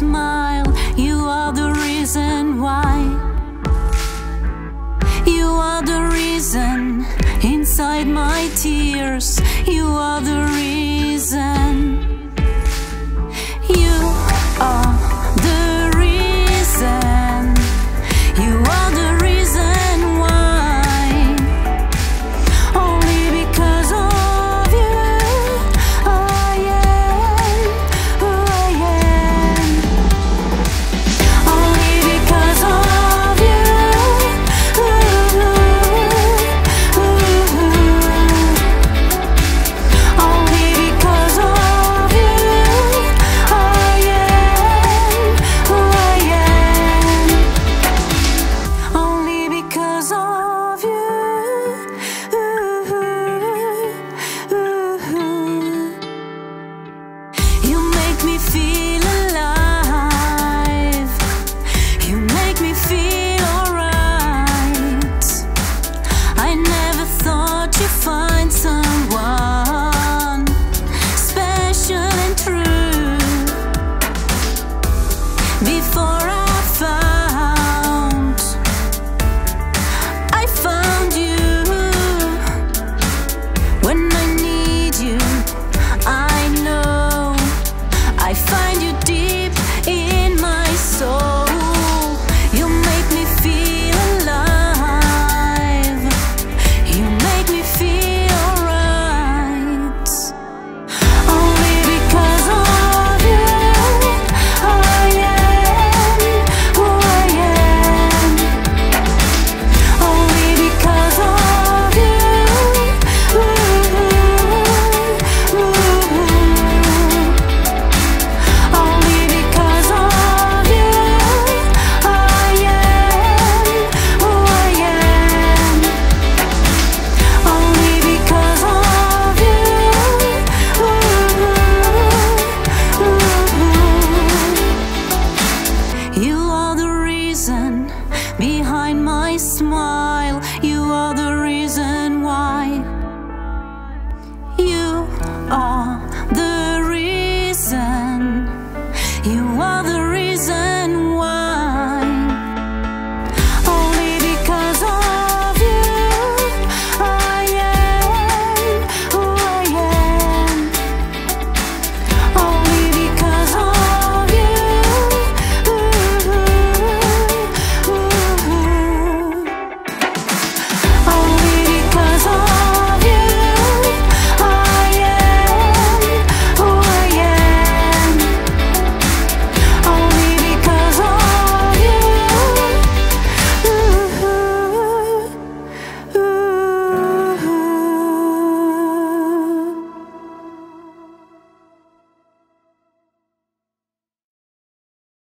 smile. You are the reason why. You are the reason Inside my tears. You are the before